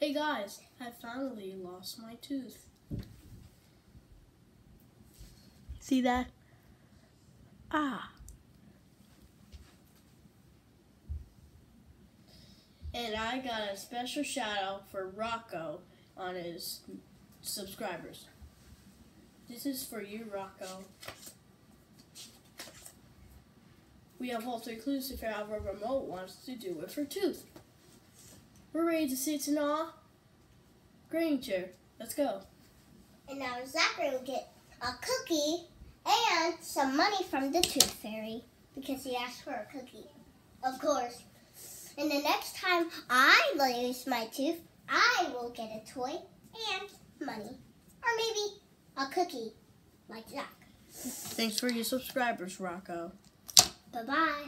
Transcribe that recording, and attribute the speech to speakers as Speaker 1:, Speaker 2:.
Speaker 1: Hey guys, I finally lost my tooth. See that? Ah. And I got a special shout out for Rocco on his subscribers. This is for you, Rocco. We have also inclusive if our remote wants to do it for tooth. We're ready to sit in awe. Green chair. Let's go.
Speaker 2: And now Zachary will get a cookie and some money from the Tooth Fairy because he asked for a cookie. Of course. And the next time I lose my tooth, I will get a toy and money. Or maybe a cookie like Zach.
Speaker 1: Thanks for your subscribers, Rocco.
Speaker 2: Bye bye.